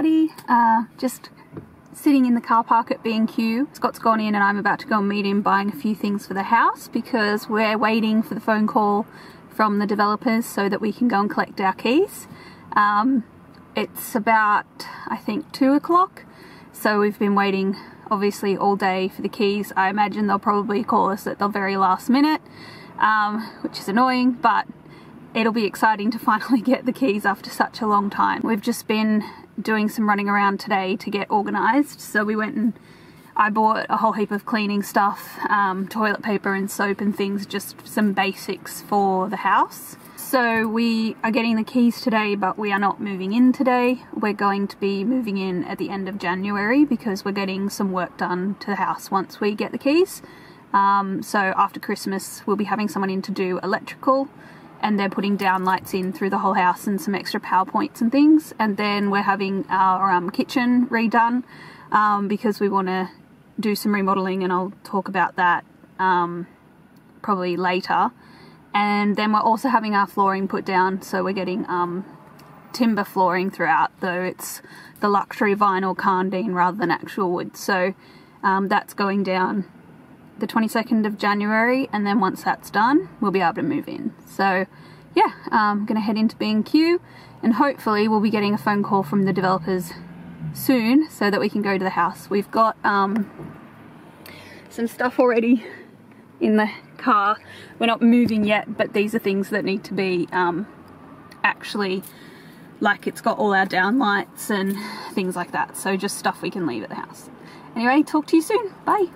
Uh, just sitting in the car park at B&Q. Scott's gone in and I'm about to go and meet him buying a few things for the house because we're waiting for the phone call from the developers so that we can go and collect our keys. Um, it's about, I think, 2 o'clock, so we've been waiting obviously all day for the keys. I imagine they'll probably call us at the very last minute, um, which is annoying, but it'll be exciting to finally get the keys after such a long time. We've just been doing some running around today to get organised, so we went and I bought a whole heap of cleaning stuff, um, toilet paper and soap and things, just some basics for the house. So we are getting the keys today, but we are not moving in today. We're going to be moving in at the end of January because we're getting some work done to the house once we get the keys. Um, so after Christmas, we'll be having someone in to do electrical and they're putting down lights in through the whole house and some extra power points and things. And then we're having our um, kitchen redone um, because we want to do some remodeling and I'll talk about that um, probably later. And then we're also having our flooring put down, so we're getting um, timber flooring throughout, though it's the luxury vinyl Karndean rather than actual wood. So um, that's going down the 22nd of January and then once that's done we'll be able to move in. So yeah, I'm going to head into B&Q and hopefully we'll be getting a phone call from the developers soon so that we can go to the house. We've got um, some stuff already in the car. We're not moving yet but these are things that need to be um, actually like it's got all our down lights and things like that. So just stuff we can leave at the house. Anyway, talk to you soon. Bye.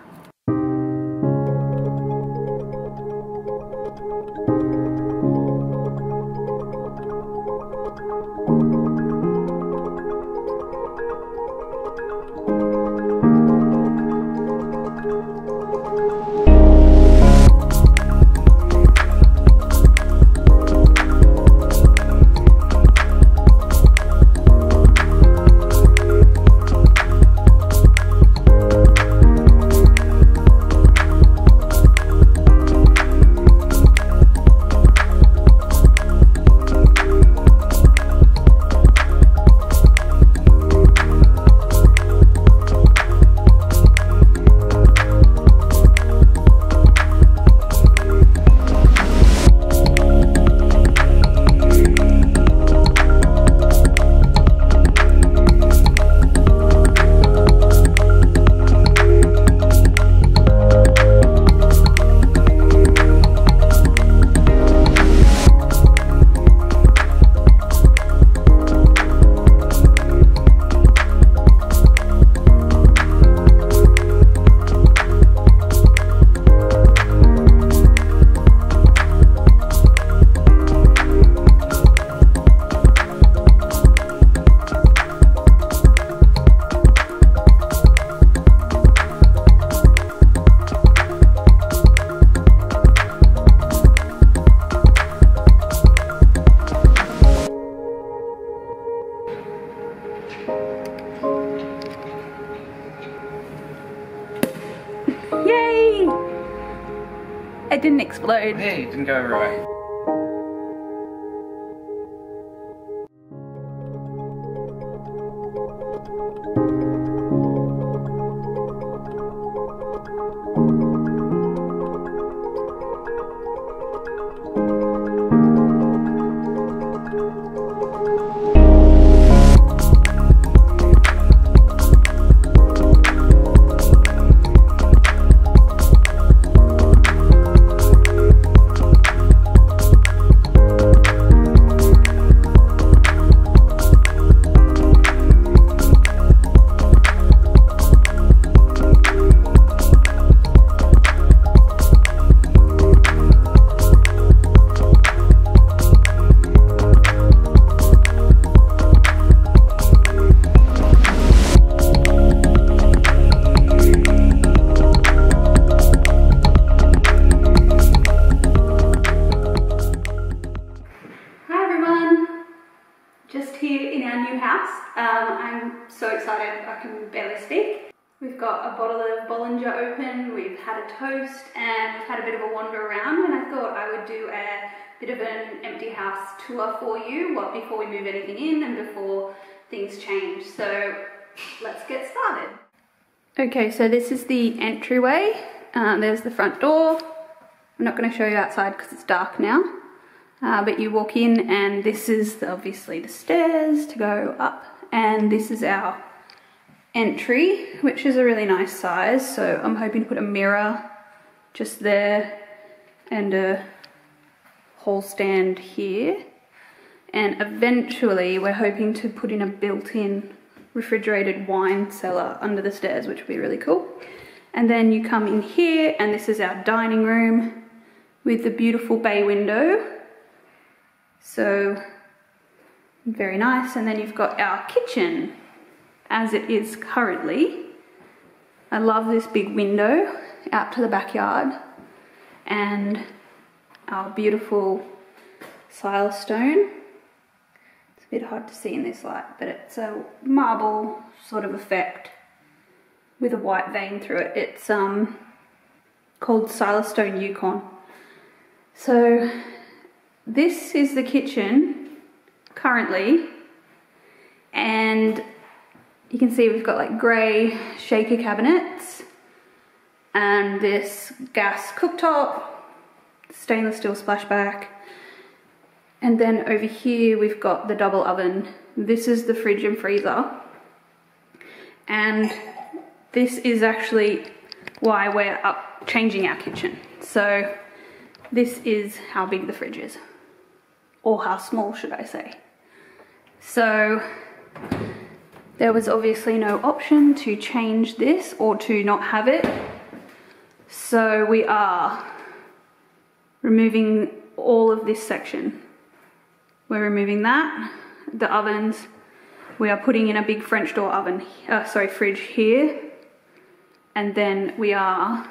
Hey, it didn't go everywhere. Hi got a bottle of Bollinger open, we've had a toast and we've had a bit of a wander around and I thought I would do a bit of an empty house tour for you what before we move anything in and before things change. So let's get started. Okay, so this is the entryway. Uh, there's the front door. I'm not going to show you outside because it's dark now. Uh, but you walk in and this is obviously the stairs to go up and this is our entry which is a really nice size. So I'm hoping to put a mirror just there and a hall stand here. And eventually we're hoping to put in a built-in refrigerated wine cellar under the stairs which would be really cool. And then you come in here and this is our dining room with the beautiful bay window. So very nice. And then you've got our kitchen as it is currently. I love this big window out to the backyard and our beautiful silestone. It's a bit hard to see in this light, but it's a marble sort of effect with a white vein through it. It's um, called Silestone Yukon. So this is the kitchen currently and you can see we've got like grey shaker cabinets and this gas cooktop, stainless steel splashback and then over here we've got the double oven. This is the fridge and freezer and this is actually why we're up changing our kitchen. So this is how big the fridge is or how small should I say. So there was obviously no option to change this or to not have it. So we are removing all of this section. We're removing that, the ovens. We are putting in a big French door oven, uh, sorry, fridge here. And then we are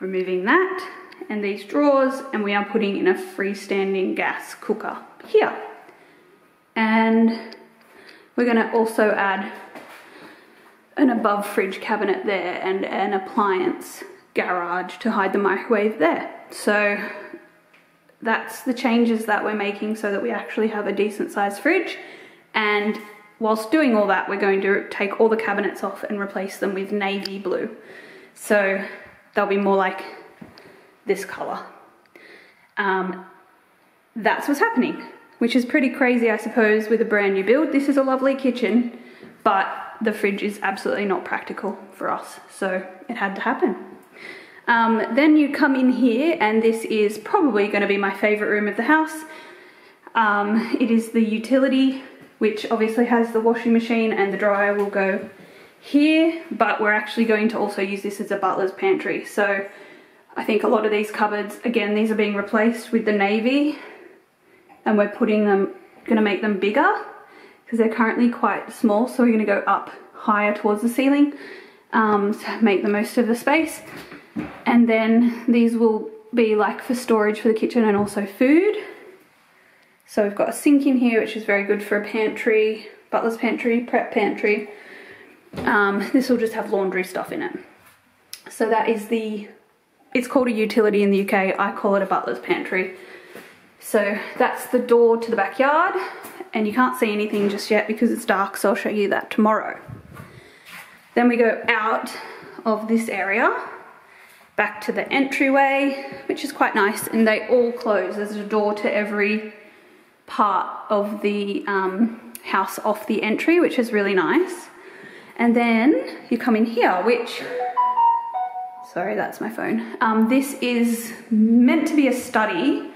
removing that and these drawers and we are putting in a freestanding gas cooker here. And we're gonna also add an above fridge cabinet there and an appliance garage to hide the microwave there. So that's the changes that we're making so that we actually have a decent sized fridge. And whilst doing all that, we're going to take all the cabinets off and replace them with navy blue. So they'll be more like this color. Um, that's what's happening, which is pretty crazy, I suppose, with a brand new build. This is a lovely kitchen, but the fridge is absolutely not practical for us, so it had to happen. Um, then you come in here, and this is probably going to be my favorite room of the house. Um, it is the utility, which obviously has the washing machine and the dryer will go here, but we're actually going to also use this as a butler's pantry. So I think a lot of these cupboards, again, these are being replaced with the navy and we're putting them, gonna make them bigger because they're currently quite small. So we're gonna go up higher towards the ceiling um, to make the most of the space. And then these will be like for storage for the kitchen and also food. So we've got a sink in here, which is very good for a pantry, butler's pantry, prep pantry. Um, this will just have laundry stuff in it. So that is the it's called a utility in the UK. I call it a butler's pantry. So that's the door to the backyard and you can't see anything just yet because it's dark so I'll show you that tomorrow. Then we go out of this area back to the entryway which is quite nice and they all close. There's a door to every part of the um, house off the entry which is really nice. And then you come in here which Sorry, that's my phone. Um, this is meant to be a study,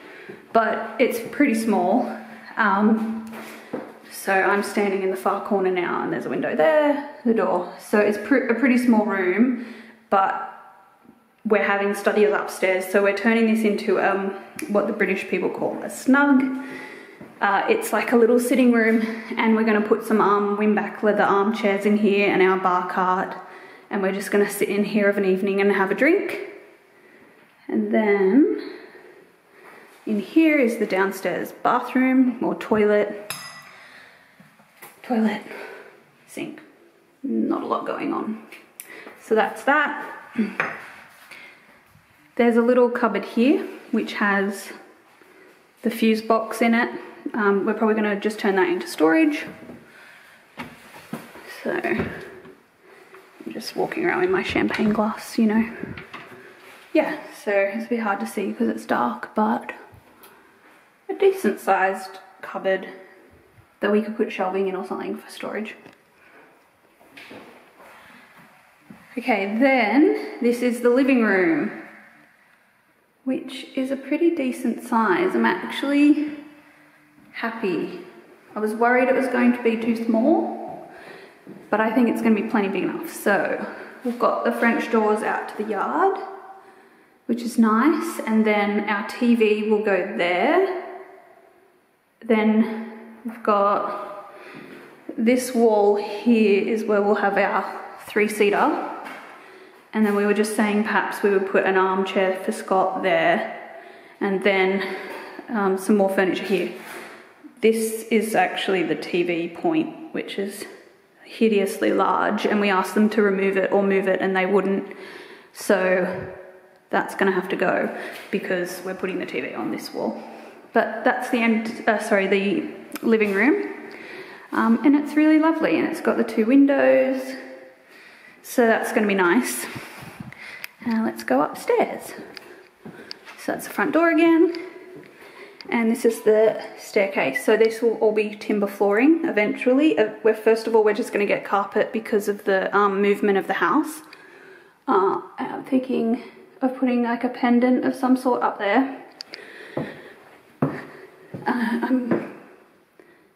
but it's pretty small. Um, so I'm standing in the far corner now and there's a window there, the door. So it's pr a pretty small room, but we're having studies upstairs. So we're turning this into um, what the British people call a snug. Uh, it's like a little sitting room and we're gonna put some arm wingback leather armchairs in here and our bar cart and we're just gonna sit in here of an evening and have a drink. And then in here is the downstairs bathroom or toilet. Toilet, sink. Not a lot going on. So that's that. There's a little cupboard here which has the fuse box in it. Um, we're probably gonna just turn that into storage. So I'm just walking around with my champagne glass, you know. Yeah, so it's a bit hard to see because it's dark, but decent sized cupboard that we could put shelving in or something for storage. Okay, then this is the living room, which is a pretty decent size. I'm actually happy. I was worried it was going to be too small, but I think it's going to be plenty big enough. So we've got the French doors out to the yard, which is nice, and then our TV will go there. Then we've got this wall here is where we'll have our three-seater and then we were just saying perhaps we would put an armchair for Scott there and then um, some more furniture here. This is actually the TV point, which is hideously large, and we asked them to remove it or move it, and they wouldn't. So that's going to have to go because we're putting the TV on this wall. But that's the end, uh, sorry, the living room. Um, and it's really lovely, and it's got the two windows, so that's going to be nice. Now let's go upstairs. So that's the front door again. And this is the staircase. So this will all be timber flooring eventually. Uh, we're, first of all, we're just going to get carpet because of the um, movement of the house. Uh, I'm thinking of putting like a pendant of some sort up there. I'm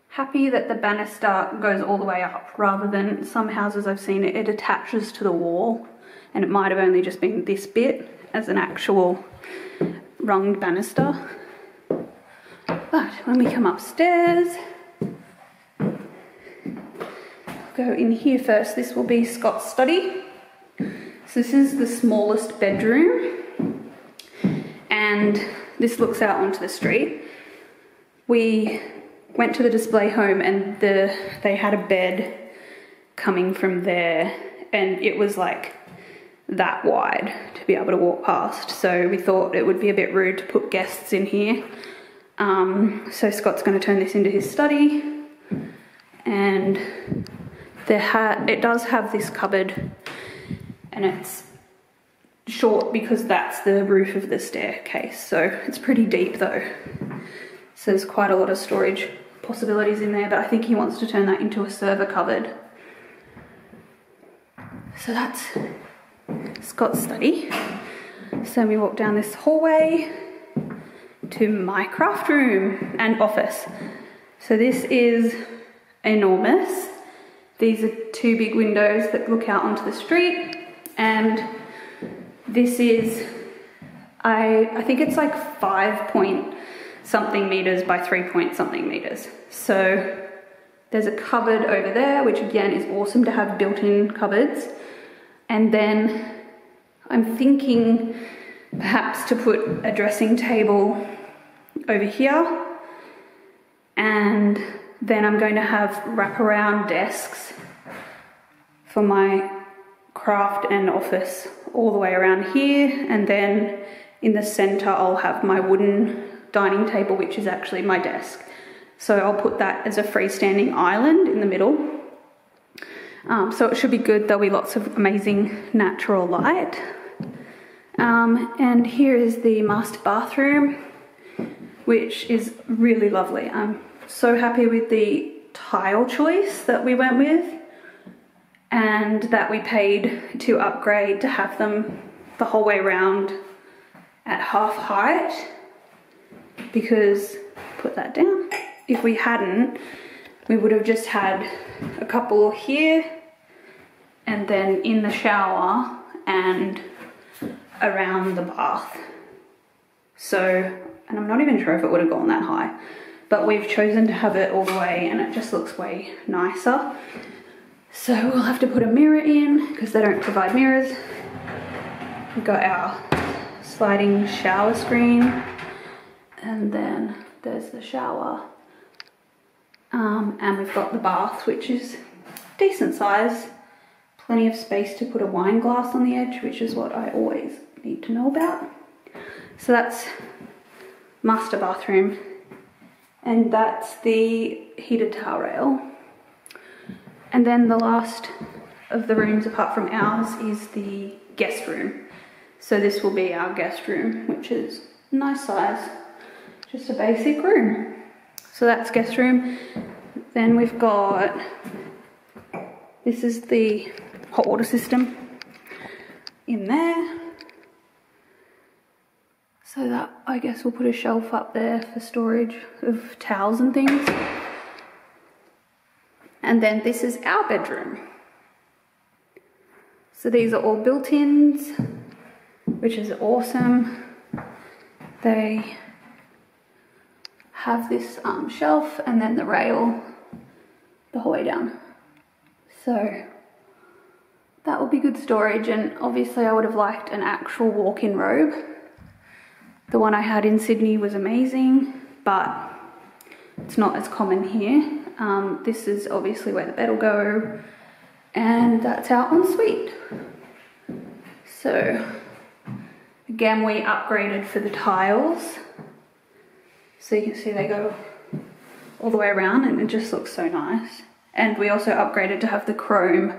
happy that the banister goes all the way up rather than some houses I've seen it, it attaches to the wall and it might have only just been this bit as an actual runged banister. But when we come upstairs, go in here first. This will be Scott's study. So this is the smallest bedroom and this looks out onto the street. We went to the display home and the they had a bed coming from there and it was like that wide to be able to walk past. So we thought it would be a bit rude to put guests in here. Um, so Scott's going to turn this into his study. And there ha it does have this cupboard and it's short because that's the roof of the staircase. So it's pretty deep though so there's quite a lot of storage possibilities in there, but I think he wants to turn that into a server cupboard. So that's Scott's study. So we walk down this hallway to my craft room and office. So this is enormous. These are two big windows that look out onto the street and this is, I, I think it's like five point something meters by three point something meters. So there's a cupboard over there, which again is awesome to have built-in cupboards. And then I'm thinking perhaps to put a dressing table over here. And then I'm going to have wraparound desks for my craft and office all the way around here. And then in the center, I'll have my wooden dining table, which is actually my desk. So I'll put that as a freestanding island in the middle. Um, so it should be good. There'll be lots of amazing natural light. Um, and here is the master bathroom, which is really lovely. I'm so happy with the tile choice that we went with and that we paid to upgrade to have them the whole way around at half height because put that down. If we hadn't we would have just had a couple here and then in the shower and around the bath. So and I'm not even sure if it would have gone that high but we've chosen to have it all the way and it just looks way nicer. So we'll have to put a mirror in because they don't provide mirrors. We've got our sliding shower screen and then there's the shower. Um, and we've got the bath which is decent size. Plenty of space to put a wine glass on the edge which is what I always need to know about. So that's master bathroom. And that's the heated towel rail. And then the last of the rooms apart from ours is the guest room. So this will be our guest room, which is nice size, just a basic room. So that's guest room. Then we've got, this is the hot water system in there. So that, I guess we'll put a shelf up there for storage of towels and things. And then this is our bedroom. So these are all built-ins, which is awesome. They have this um, shelf and then the rail the whole way down. So that will be good storage and obviously I would have liked an actual walk-in robe the one I had in Sydney was amazing, but it's not as common here. Um, this is obviously where the bed will go, and that's our ensuite. So, again, we upgraded for the tiles. So you can see they go all the way around and it just looks so nice. And we also upgraded to have the chrome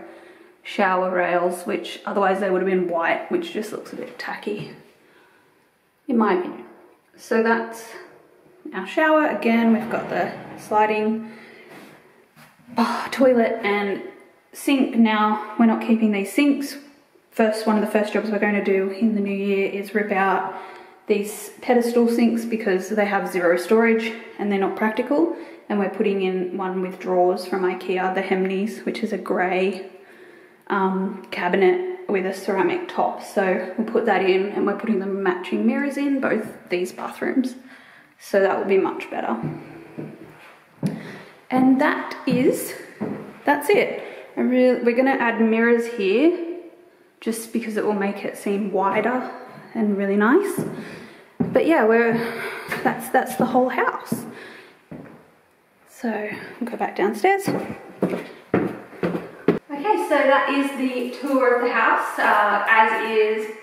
shower rails, which otherwise they would have been white, which just looks a bit tacky in my opinion. So that's our shower. Again, we've got the sliding oh, toilet and sink. Now, we're not keeping these sinks. First, one of the first jobs we're going to do in the new year is rip out these pedestal sinks because they have zero storage and they're not practical. And we're putting in one with drawers from Ikea, the Hemnes, which is a grey um, cabinet with a ceramic top. So we'll put that in and we're putting the matching mirrors in both these bathrooms. So that will be much better. And that is, that's it. Really, we're gonna add mirrors here just because it will make it seem wider and really nice. But yeah, we're, that's, that's the whole house. So we'll go back downstairs Okay, so that is the tour of the house, uh, as is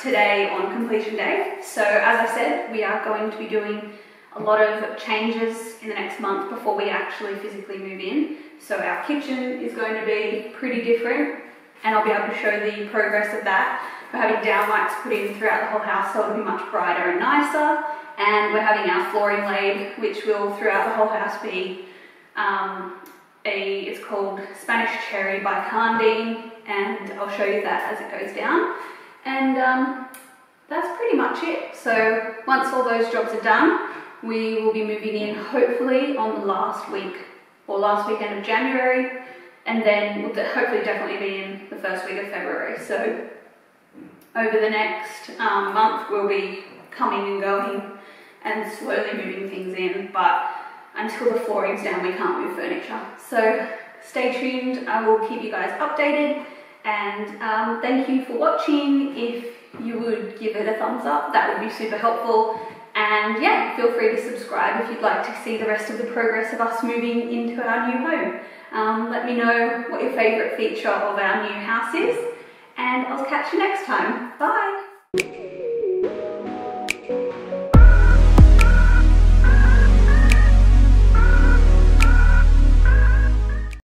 today on completion day. So as I said, we are going to be doing a lot of changes in the next month before we actually physically move in. So our kitchen is going to be pretty different and I'll be able to show the progress of that. We're having downlights put in throughout the whole house so it'll be much brighter and nicer. And we're having our flooring laid, which will throughout the whole house be um, a, it's called Spanish Cherry by Karndean and I'll show you that as it goes down. And um, that's pretty much it. So once all those jobs are done, we will be moving in hopefully on the last week or last weekend of January and then we'll hopefully definitely be in the first week of February. So over the next um, month we'll be coming and going and slowly moving things in but until the flooring's down, we can't move furniture. So stay tuned, I will keep you guys updated. And um, thank you for watching. If you would give it a thumbs up, that would be super helpful. And yeah, feel free to subscribe if you'd like to see the rest of the progress of us moving into our new home. Um, let me know what your favourite feature of our new house is, and I'll catch you next time. Bye!